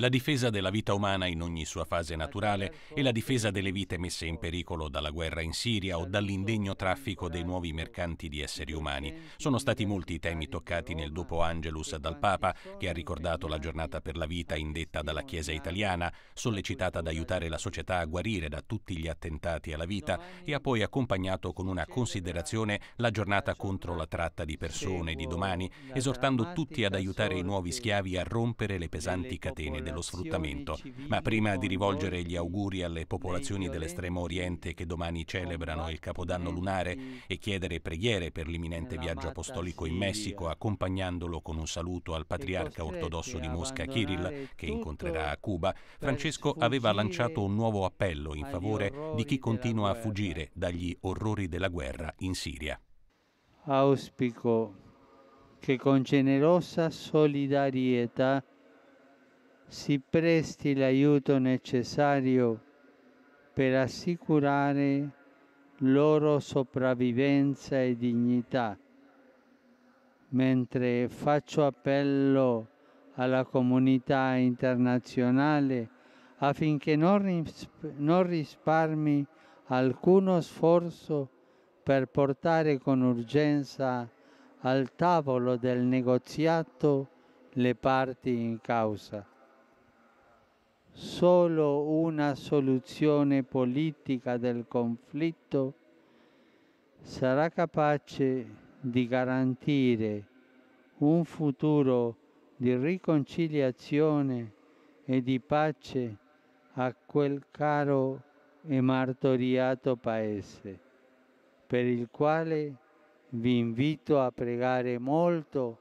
la difesa della vita umana in ogni sua fase naturale e la difesa delle vite messe in pericolo dalla guerra in Siria o dall'indegno traffico dei nuovi mercanti di esseri umani. Sono stati molti i temi toccati nel dopo Angelus dal Papa, che ha ricordato la giornata per la vita indetta dalla Chiesa italiana, sollecitata ad aiutare la società a guarire da tutti gli attentati alla vita e ha poi accompagnato con una considerazione la giornata contro la tratta di persone di domani, esortando tutti ad aiutare i nuovi schiavi a rompere le pesanti catene dello sfruttamento. Ma prima di rivolgere gli auguri alle popolazioni dell'estremo oriente che domani celebrano il Capodanno lunare e chiedere preghiere per l'imminente viaggio apostolico in Messico, accompagnandolo con un saluto al patriarca ortodosso di Mosca Kirill, che incontrerà a Cuba, Francesco aveva lanciato un nuovo appello in favore di chi continua a fuggire dagli orrori della guerra in Siria. Auspico che con generosa solidarietà si presti l'aiuto necessario per assicurare loro sopravvivenza e dignità, mentre faccio appello alla comunità internazionale affinché non, risp- non risparmi alcuno sforzo per portare con urgenza al tavolo del negoziato le parti in causa. Solo una soluzione politica del conflitto? Sarà capace di garantire un futuro di riconciliazione e di pace a quel caro e martoriato paese, per il quale vi invito a pregare molto